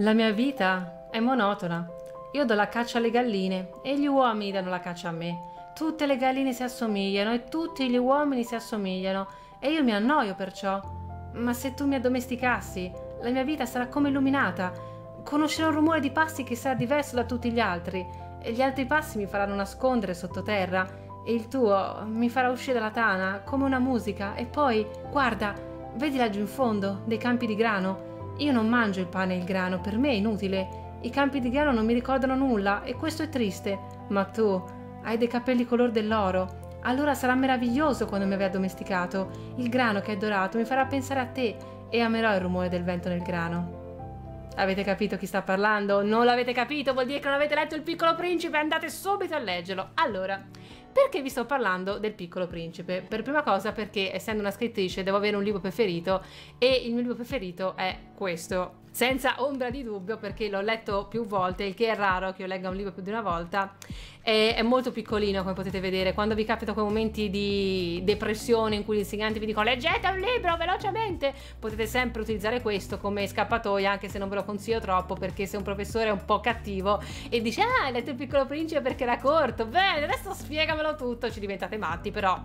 La mia vita è monotona. Io do la caccia alle galline e gli uomini danno la caccia a me. Tutte le galline si assomigliano e tutti gli uomini si assomigliano e io mi annoio perciò. Ma se tu mi addomesticassi, la mia vita sarà come illuminata. Conoscerò un rumore di passi che sarà diverso da tutti gli altri e gli altri passi mi faranno nascondere sottoterra e il tuo mi farà uscire dalla tana come una musica e poi, guarda, vedi laggiù in fondo dei campi di grano io non mangio il pane e il grano, per me è inutile. I campi di grano non mi ricordano nulla e questo è triste. Ma tu hai dei capelli color dell'oro. Allora sarà meraviglioso quando mi avrai addomesticato. Il grano che è dorato mi farà pensare a te e amerò il rumore del vento nel grano. Avete capito chi sta parlando? Non l'avete capito? Vuol dire che non avete letto Il piccolo principe? Andate subito a leggerlo. Allora, perché vi sto parlando del piccolo principe? Per prima cosa perché essendo una scrittrice devo avere un libro preferito e il mio libro preferito è questo senza ombra di dubbio perché l'ho letto più volte, il che è raro che io legga un libro più di una volta, è, è molto piccolino come potete vedere, quando vi capita quei momenti di depressione in cui gli insegnanti vi dicono leggete un libro velocemente, potete sempre utilizzare questo come scappatoia anche se non ve lo consiglio troppo perché se un professore è un po' cattivo e dice ah hai letto il piccolo principe perché era corto, bene adesso spiegamelo tutto, ci diventate matti però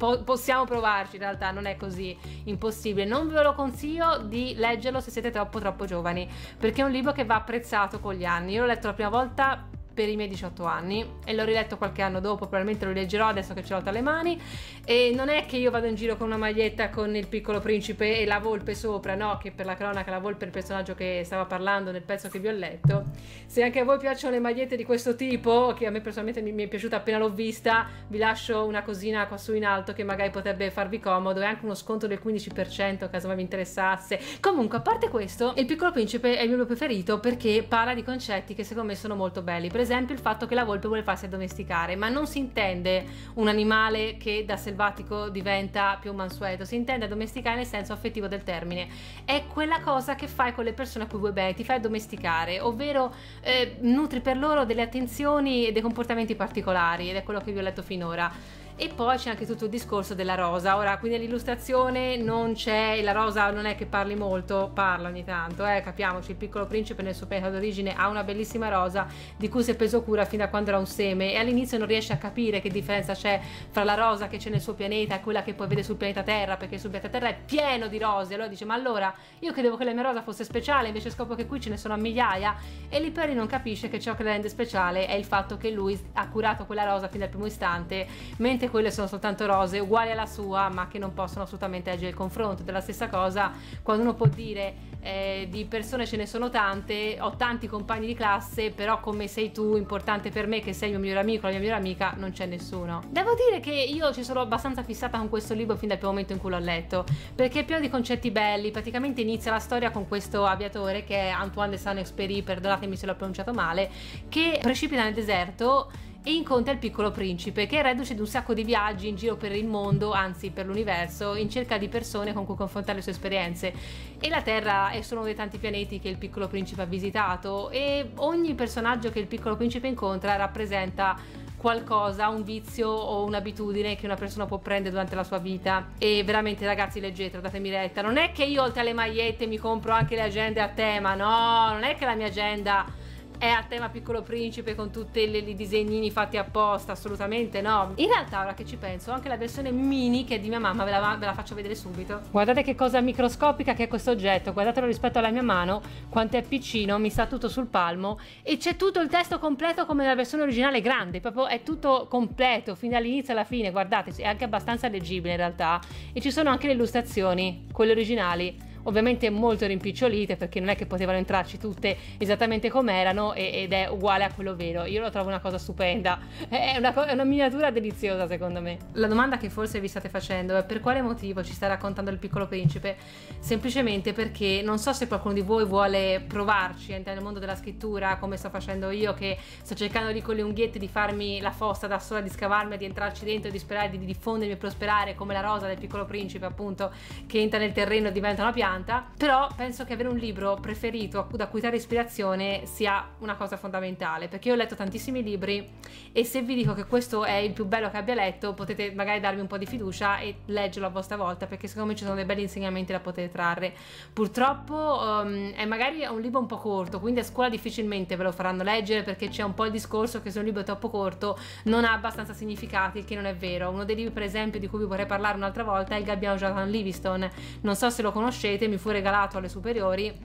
po- possiamo provarci in realtà, non è così impossibile. Non ve lo consiglio di leggerlo se siete troppo troppo giovani, perché è un libro che va apprezzato con gli anni. Io l'ho letto la prima volta per i miei 18 anni e l'ho riletto qualche anno dopo, probabilmente lo leggerò adesso che ce l'ho tra le mani e non è che io vado in giro con una maglietta con il piccolo principe e la volpe sopra, no, che per la cronaca la volpe è il personaggio che stava parlando nel pezzo che vi ho letto. Se anche a voi piacciono le magliette di questo tipo, che a me personalmente mi, mi è piaciuta appena l'ho vista, vi lascio una cosina qua su in alto che magari potrebbe farvi comodo e anche uno sconto del 15% caso vi interessasse. Comunque, a parte questo, il piccolo principe è il mio preferito perché parla di concetti che secondo me sono molto belli. Per esempio il fatto che la volpe vuole farsi addomesticare, ma non si intende un animale che da selvatico diventa più mansueto, si intende addomesticare nel senso affettivo del termine. È quella cosa che fai con le persone a cui vuoi bene, ti fai addomesticare, ovvero eh, nutri per loro delle attenzioni e dei comportamenti particolari ed è quello che vi ho letto finora e poi c'è anche tutto il discorso della rosa. Ora, qui nell'illustrazione non c'è, la rosa non è che parli molto, parla ogni tanto, eh, capiamoci, il piccolo principe nel suo pianeta d'origine ha una bellissima rosa di cui si è preso cura fin da quando era un seme e all'inizio non riesce a capire che differenza c'è fra la rosa che c'è nel suo pianeta e quella che poi vede sul pianeta Terra, perché sul pianeta Terra è pieno di rose. Allora dice, ma allora io credevo che la mia rosa fosse speciale, invece scopro che qui ce ne sono a migliaia e lì Perry non capisce che ciò che la rende speciale è il fatto che lui ha curato quella rosa fin dal primo istante, mentre quelle sono soltanto rose uguali alla sua ma che non possono assolutamente leggere il confronto. Della stessa cosa quando uno può dire eh, di persone ce ne sono tante ho tanti compagni di classe però come sei tu importante per me che sei il mio migliore amico la mia migliore amica non c'è nessuno. Devo dire che io ci sono abbastanza fissata con questo libro fin dal primo momento in cui l'ho letto perché è pieno di concetti belli. Praticamente inizia la storia con questo aviatore che è Antoine de Saint-Exupéry perdonatemi se l'ho pronunciato male che precipita nel deserto e incontra il piccolo principe che è reduce di un sacco di viaggi in giro per il mondo, anzi per l'universo, in cerca di persone con cui confrontare le sue esperienze. E la Terra è solo uno dei tanti pianeti che il piccolo principe ha visitato e ogni personaggio che il piccolo principe incontra rappresenta qualcosa, un vizio o un'abitudine che una persona può prendere durante la sua vita. E veramente, ragazzi, leggete, datemi retta. Non è che io oltre alle magliette mi compro anche le agende a tema, no, non è che la mia agenda è a tema piccolo principe con tutti i disegnini fatti apposta, assolutamente no. In realtà ora che ci penso, anche la versione mini che è di mia mamma, ve la, ve la faccio vedere subito. Guardate che cosa microscopica che è questo oggetto, guardatelo rispetto alla mia mano, quanto è piccino, mi sta tutto sul palmo e c'è tutto il testo completo come nella versione originale grande, proprio è tutto completo, fino all'inizio alla fine, guardate, è anche abbastanza leggibile in realtà e ci sono anche le illustrazioni, quelle originali ovviamente molto rimpicciolite perché non è che potevano entrarci tutte esattamente come erano ed è uguale a quello vero. Io lo trovo una cosa stupenda, è una, è una miniatura deliziosa secondo me. La domanda che forse vi state facendo è per quale motivo ci sta raccontando il piccolo principe? Semplicemente perché non so se qualcuno di voi vuole provarci a entrare nel mondo della scrittura come sto facendo io che sto cercando di con le unghiette di farmi la fossa da sola, di scavarmi, di entrarci dentro e di sperare di diffondermi e prosperare come la rosa del piccolo principe appunto che entra nel terreno e diventa una pianta 80, però penso che avere un libro preferito da cui trarre ispirazione sia una cosa fondamentale, perché io ho letto tantissimi libri e se vi dico che questo è il più bello che abbia letto, potete magari darmi un po' di fiducia e leggerlo a vostra volta, perché secondo me ci sono dei belli insegnamenti da poter trarre. Purtroppo um, è magari un libro un po' corto, quindi a scuola difficilmente ve lo faranno leggere perché c'è un po' il discorso che se un libro è troppo corto non ha abbastanza significati, il che non è vero. Uno dei libri, per esempio, di cui vi vorrei parlare un'altra volta è Il gabbiano Jonathan Livingstone. Non so se lo conoscete, mi fu regalato alle superiori,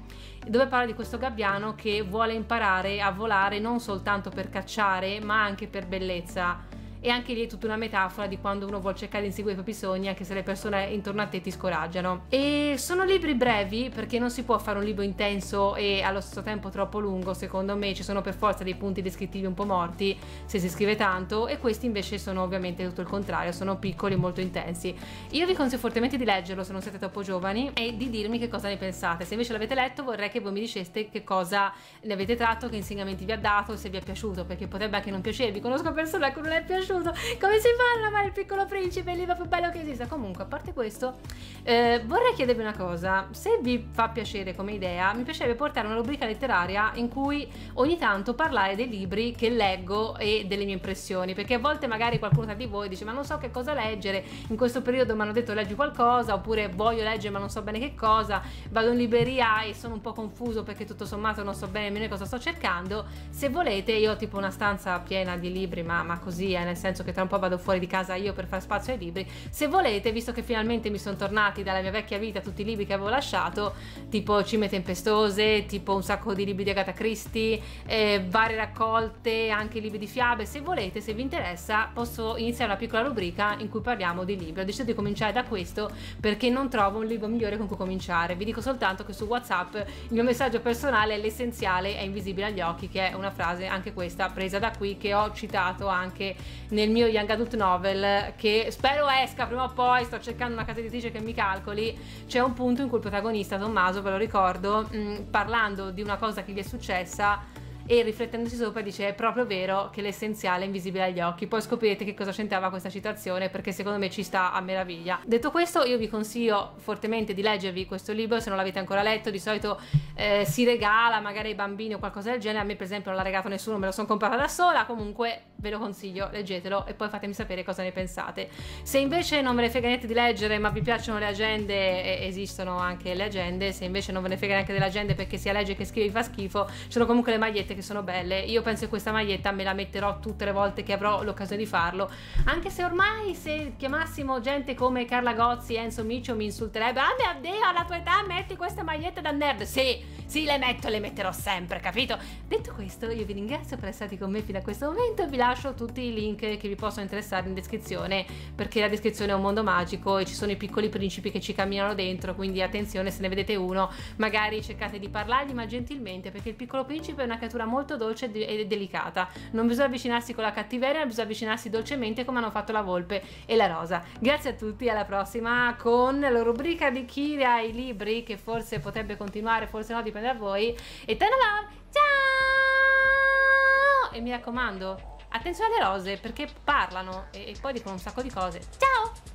dove parla di questo gabbiano che vuole imparare a volare non soltanto per cacciare, ma anche per bellezza e anche lì è tutta una metafora di quando uno vuole cercare di inseguire i propri sogni anche se le persone intorno a te ti scoraggiano. E sono libri brevi perché non si può fare un libro intenso e allo stesso tempo troppo lungo. Secondo me ci sono per forza dei punti descrittivi un po' morti se si scrive tanto. E questi invece sono ovviamente tutto il contrario sono piccoli e molto intensi. Io vi consiglio fortemente di leggerlo se non siete troppo giovani e di dirmi che cosa ne pensate. Se invece l'avete letto vorrei che voi mi diceste che cosa ne avete tratto che insegnamenti vi ha dato se vi è piaciuto perché potrebbe anche non piacervi. Conosco persone a cui non è piaciuto piaciuto. Come si fa a non amare il piccolo principe, il libro più bello che esista? Comunque, a parte questo, eh, vorrei chiedervi una cosa. Se vi fa piacere come idea, mi piacerebbe portare una rubrica letteraria in cui ogni tanto parlare dei libri che leggo e delle mie impressioni. Perché a volte magari qualcuno tra di voi dice: Ma non so che cosa leggere. In questo periodo mi hanno detto leggi qualcosa, oppure voglio leggere ma non so bene che cosa. Vado in libreria e sono un po' confuso perché tutto sommato non so bene nemmeno cosa sto cercando. Se volete, io ho tipo una stanza piena di libri, ma, ma così è, eh, senso che tra un po' vado fuori di casa io per fare spazio ai libri. Se volete, visto che finalmente mi sono tornati dalla mia vecchia vita tutti i libri che avevo lasciato, tipo Cime Tempestose, tipo un sacco di libri di Agatha Christie, eh, varie raccolte, anche libri di fiabe, se volete, se vi interessa, posso iniziare una piccola rubrica in cui parliamo di libri. Ho deciso di cominciare da questo perché non trovo un libro migliore con cui cominciare. Vi dico soltanto che su WhatsApp il mio messaggio personale è l'essenziale è invisibile agli occhi, che è una frase anche questa presa da qui che ho citato anche nel mio Young Adult Novel che spero esca prima o poi, sto cercando una casa editrice che mi calcoli, c'è un punto in cui il protagonista Tommaso, ve lo ricordo, mh, mm, parlando di una cosa che gli è successa e riflettendosi sopra dice è proprio vero che l'essenziale è invisibile agli occhi. Poi scoprirete che cosa c'entrava questa citazione perché secondo me ci sta a meraviglia. Detto questo io vi consiglio fortemente di leggervi questo libro se non l'avete ancora letto. Di solito eh, si regala magari ai bambini o qualcosa del genere. A me per esempio non l'ha regalato nessuno me lo sono comprata da sola. Comunque ve lo consiglio leggetelo e poi fatemi sapere cosa ne pensate. Se invece non ve ne frega niente di leggere ma vi piacciono le agende esistono anche le agende se invece non ve ne frega neanche delle agende perché sia legge che scrive vi fa schifo sono comunque le magliette che sono belle. Io penso che questa maglietta me la metterò tutte le volte che avrò l'occasione di farlo. Anche se ormai se chiamassimo gente come Carla Gozzi, Enzo Miccio mi insulterebbe. Ah mio Dio, alla tua età metti questa maglietta da nerd. Sì, sì, le metto e le metterò sempre, capito? Detto questo, io vi ringrazio per essere stati con me fino a questo momento e vi lascio tutti i link che vi possono interessare in descrizione, perché la descrizione è un mondo magico e ci sono i piccoli principi che ci camminano dentro, quindi attenzione se ne vedete uno, magari cercate di parlargli ma gentilmente, perché il piccolo principe è una creatura molto dolce e delicata. Non bisogna avvicinarsi con la cattiveria, bisogna avvicinarsi dolcemente come hanno fatto la volpe e la rosa. Grazie a tutti, alla prossima con la rubrica di Kira i libri che forse potrebbe continuare, forse no, dipende da voi. E Tana Love, ciao! E mi raccomando, attenzione alle rose perché parlano e, e poi dicono un sacco di cose. Ciao!